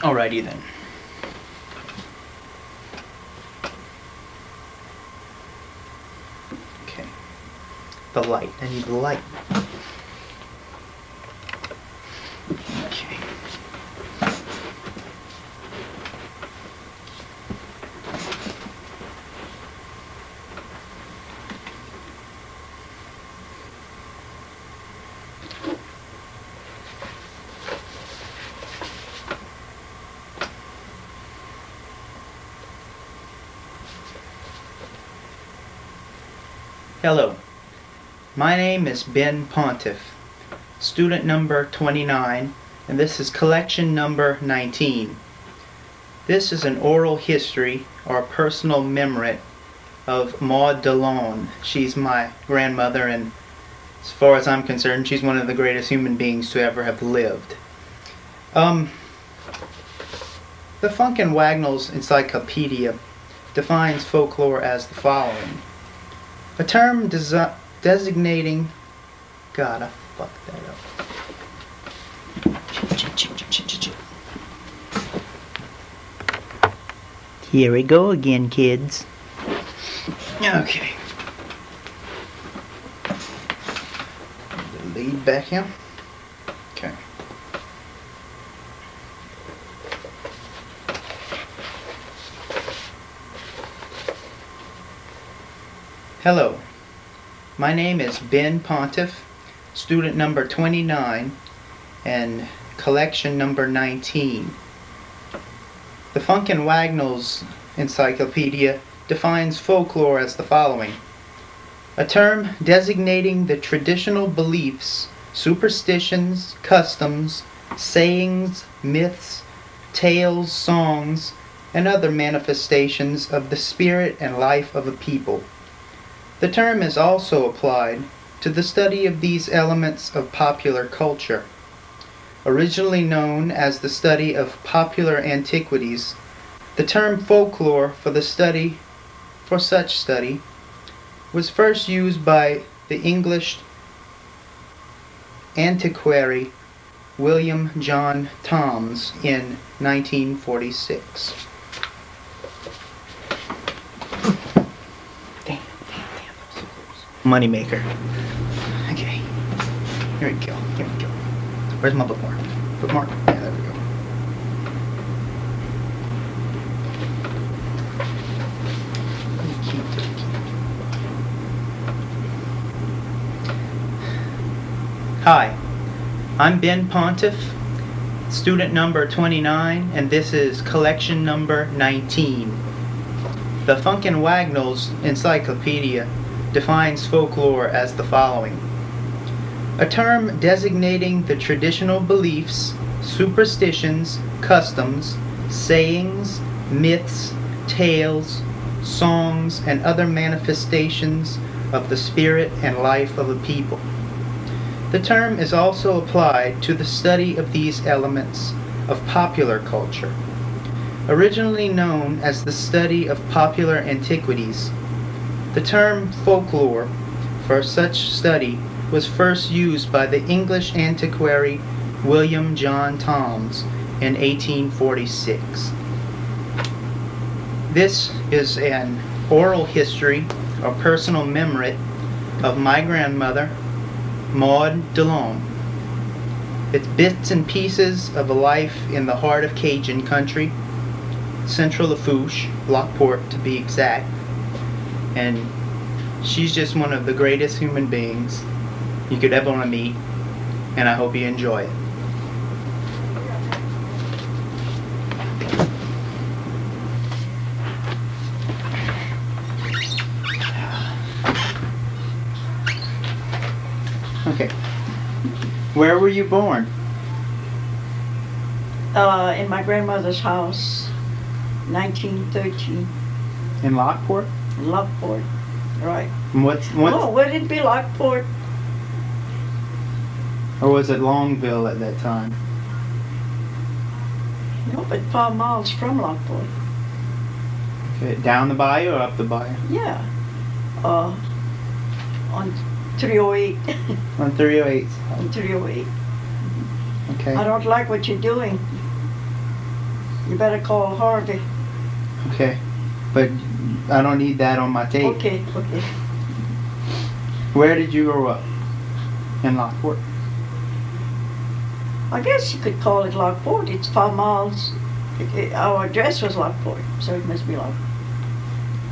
Alrighty then. Okay. The light. I need the light. Hello. My name is Ben Pontiff, student number 29, and this is collection number 19. This is an oral history or personal memory of Maude Delaune. She's my grandmother, and as far as I'm concerned, she's one of the greatest human beings to ever have lived. Um, the Funk and Wagnalls Encyclopedia defines folklore as the following. A term desi- designating. God, I fucked that up. Here we go again, kids. Okay. The lead back here. Hello, my name is Ben Pontiff, student number 29 and collection number 19. The Funk and Wagnalls Encyclopedia defines folklore as the following a term designating the traditional beliefs, superstitions, customs, sayings, myths, tales, songs, and other manifestations of the spirit and life of a people. The term is also applied to the study of these elements of popular culture. Originally known as the study of popular antiquities, the term folklore for the study for such study was first used by the English antiquary William John Thoms in 1946. Moneymaker. Okay. Here we go. Here we go. Where's my bookmark? Bookmark? Yeah, there we go. Hi, I'm Ben Pontiff, student number 29, and this is collection number 19. The Funk and Wagnalls Encyclopedia defines folklore as the following a term designating the traditional beliefs, superstitions, customs, sayings, myths, tales, songs, and other manifestations of the spirit and life of a people. The term is also applied to the study of these elements of popular culture. Originally known as the study of popular antiquities, the term folklore for such study was first used by the English antiquary William John Thoms in 1846. This is an oral history or personal memory of my grandmother, Maude Delaune. It's bits and pieces of a life in the heart of Cajun country, central Lafourche, Lockport to be exact. And she's just one of the greatest human beings you could ever want to meet, and I hope you enjoy it. Okay. Where were you born? Uh, in my grandmother's house, 1913, In Lockport? Lockport. Right. What's Oh, would it be Lockport? or was it Longville at that time? No, but five miles from Lockport. Okay, down the bayou or up the bayou? Yeah. Uh, on 308. On 308. on 308. Okay. I don't like what you're doing. You better call Harvey. Okay. But I don't need that on my tape. Okay, okay. Where did you grow up? In Lockport. I guess you could call it Lockport. It's five miles. It, it, our address was Lockport, so it must be Lockport.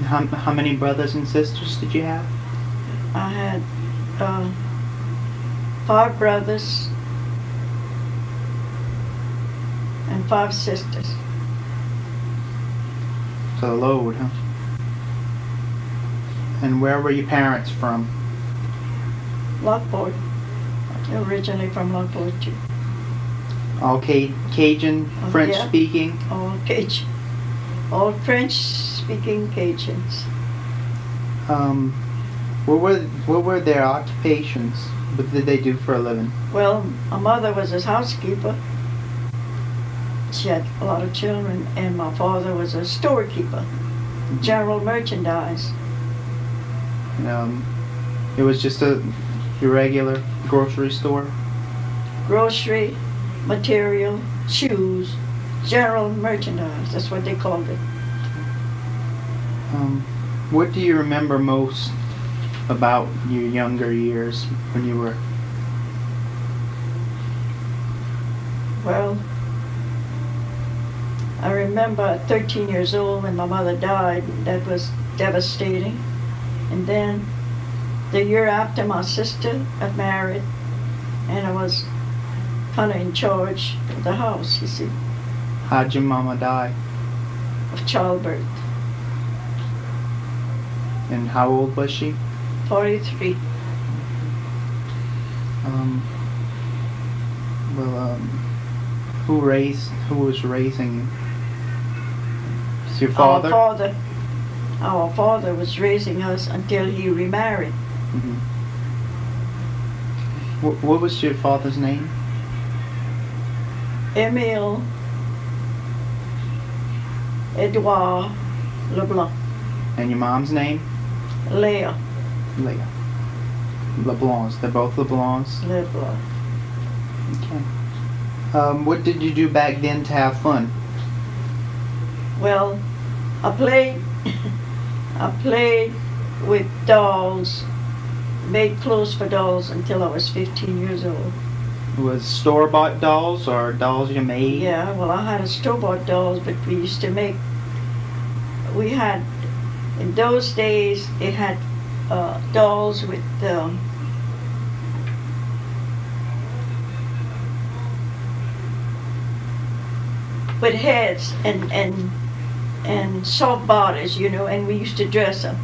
How, how many brothers and sisters did you have? I had uh, five brothers and five sisters. It's a load, huh? And where were your parents from? Lockport. Originally from Lockport, too. All Ca- Cajun, Oh, French yeah. speaking? All Cajun. All French-speaking Cajuns. Um, what were what were their occupations? What did they do for a living? Well, my mother was a housekeeper. She had a lot of children, and my father was a storekeeper, general merchandise. Um, it was just a irregular grocery store. grocery, material, shoes, general merchandise. That's what they called it. Um, what do you remember most about your younger years when you were? Well, I remember at 13 years old when my mother died. That was devastating. And then the year after, my sister got married, and I was kind of in charge of the house, you see, How'd your mama die? of childbirth. And how old was she? 43. Um, well, um, who raised? Who was raising you? It's your father. Our father, our father was raising us until he remarried. hmm What, what was your father's name? Emile Edouard Leblanc, And your mom's name? Leah Leah. LeBlancs. They're both LeBlancs. Leblanc. Okay. Um, what did you do back then to have fun? Well, I played, I played with dolls, made clothes for dolls until I was 15 years old. Was store bought dolls or dolls you made? Yeah, well, I had a store-bought dolls, but we used to make, we had, in those days, it had uh, dolls with, um, with heads and, and, and soft bodies, you know, and we used to dress them.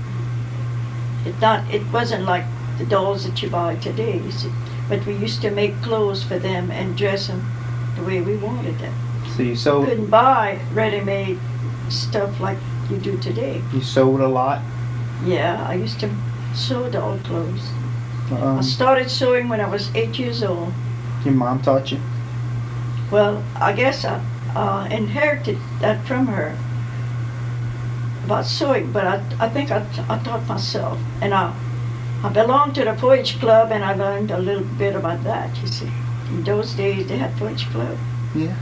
It not, it wasn't like the dolls that you buy today, you see, but we used to make clothes for them and dress them the way we wanted them So you sold couldn't buy ready-made stuff like you do today. you sold a lot. Yeah, I used to sew doll clothes. I Um, started sewing when I was eight years old. your mom taught you. Well, I guess I uh, inherited that from her about sewing, but I, I think I, I taught myself. And I, I belonged to the Voyage Club and I learned a little bit about that, you see. In those days, they had Voyage Club. Yeah.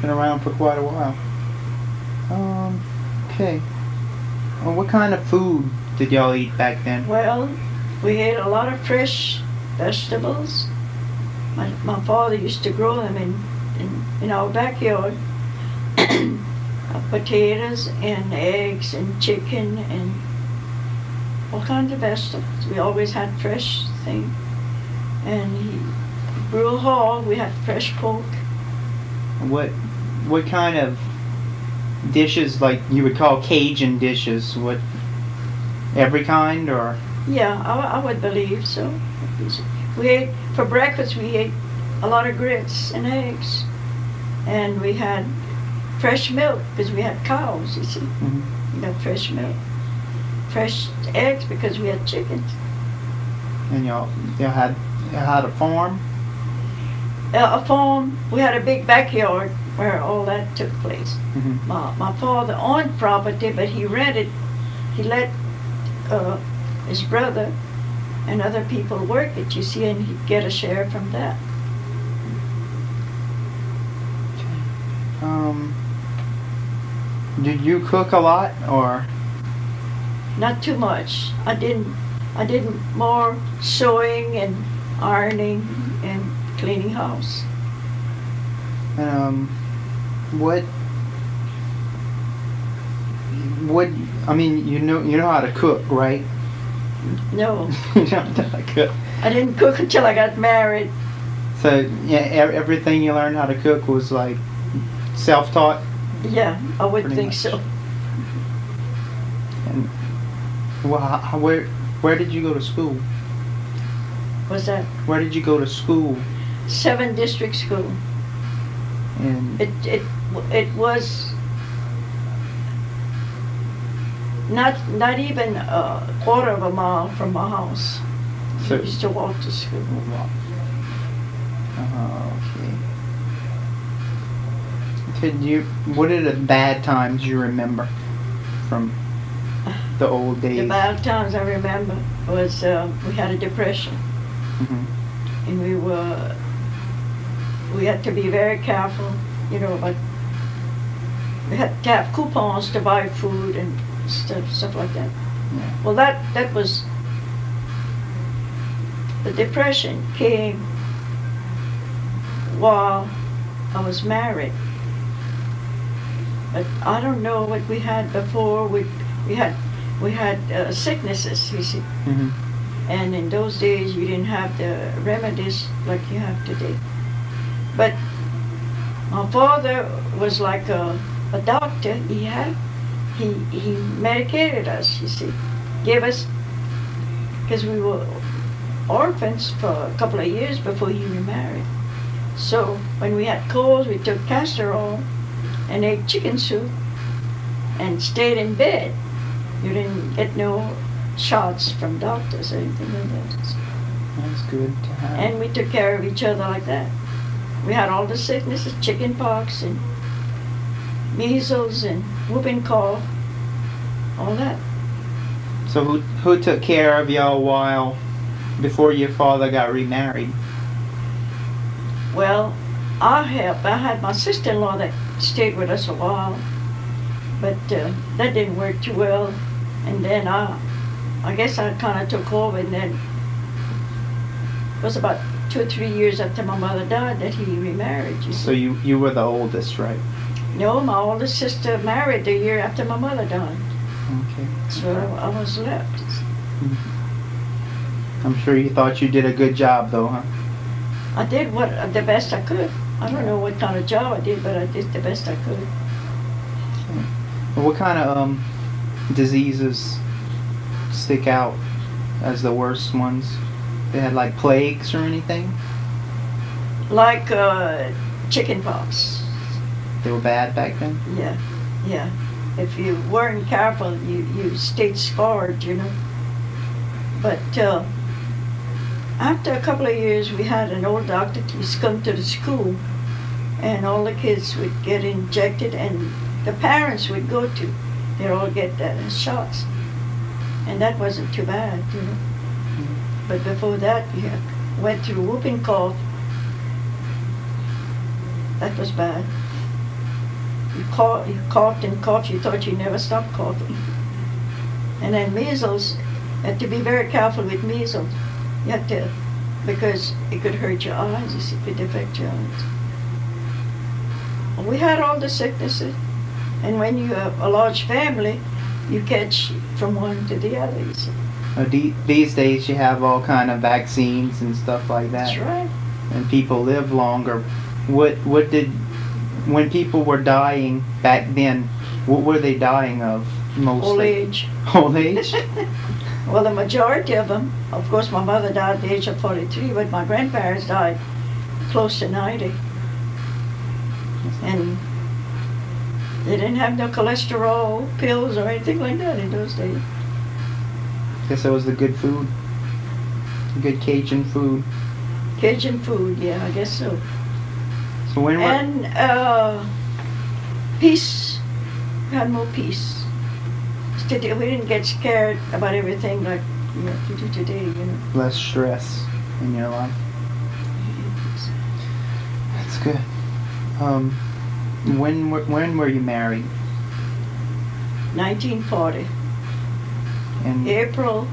Been around for quite a while. Um. Okay. Well, what kind of food did y'all eat back then? Well, we ate a lot of fresh vegetables. My, my father used to grow them in, in, in our backyard. Potatoes and eggs and chicken and all kinds of vegetables. We always had fresh thing. And he a hog. We had fresh pork. What what kind of dishes like you would call Cajun dishes? What every kind or Yeah, I, I would believe so. We ate, for breakfast, we ate a lot of grits and eggs. And we had fresh milk because we had cows, you see. Mhm. We got fresh milk. Fresh eggs because we had chickens. and y'all y'all had y'all had a farm? Uh, a farm, we had a big backyard where all that took place. Mhm. My, my father owned property, but he rented, he let uh, his brother and other people work it, you see, and he'd get a share from that. Um. Did you cook a lot or? Not too much. I didn't. I did more sewing and ironing and cleaning house. Um, what? What? I mean, you know, you know how to cook, right? No, you know how to cook. I didn't cook until I got married. So yeah, everything you learned how to cook was like self-taught. Yeah, I would Pretty think much. so. And well, how, where where did you go to school? Was that Where did you go to school? seven district school? And It it it was not not even a quarter of a mile from my house. So- I used to walk to school. uh, okay. Could you? What are the bad times you remember from the old days? The bad times I remember was uh, we had a depression Mhm. and we were we had to be very careful, you know, but we had to have coupons to buy food and stuff stuff like that. Yeah. Well, that that was the depression came while I was married. But I don't know what we had before. We we had we had uh, sicknesses, you see, Mhm. and in those days you didn't have the remedies like you have today. But my father was like a, a doctor. He had he he medicated us. You see, gave us because we were orphans for a couple of years before he remarried. So when we had colds, we took castor oil and ate chicken soup and stayed in bed. You didn't get no shots from doctors or anything like that. That's good to have. And we took care of each other like that. We had all the sicknesses, chicken pox and measles and whooping cough, all that. so who who took care of y'all while before your father got remarried? Well, I helped. I had my sister-in-law that stayed with us a while, but uh, that didn't work too well. And then I, I guess I kind of took over. And then it was about two or three years after my mother died that he remarried. You see. So you you were the oldest, right? No, my oldest sister married the year after my mother died, Okay. so I, I was left. I'm sure you thought you did a good job, though, huh? I did what the best I could. I don't know what kind of job I did, but I did the best I could. What kind of um, diseases stick out as the worst ones? They had like plagues or anything? Like uh, chicken pox. They were bad back then? Yeah, yeah. If you weren't careful, you, you stayed scarred, you know. But uh, after a couple of years, we had an old doctor to come to the school, and all the kids would get injected, and the parents would go to. They'd all get shots, and that wasn't too bad, you know. But before that, you had- went through whooping cough. That was bad. You coughed, you coughed and coughed, you thought you never stopped coughing. And then measles, you had to be very careful with measles. You had to, because it could hurt your eyes, it could affect your eyes. We had all the sicknesses, and when you have a large family, you catch from one to the other, you see. De- these days you have all kind of vaccines and stuff like that. That's right. And people live longer. What what did when people were dying back then? What were they dying of mostly? Old age. Old age. Well, the majority of them, of course, my mother died at the age of 43, but my grandparents died close to 90. And they didn't have no cholesterol pills or anything like that in those days. Guess that was the good food. Good Cajun food. Cajun food, yeah, I guess so. So when And uh, peace, we had more peace. Today, we didn't get scared about everything like you know, you do today, you know. less stress in your life? That's good. Um, when were, when were you married? 1940. And April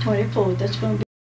24th, that's going to be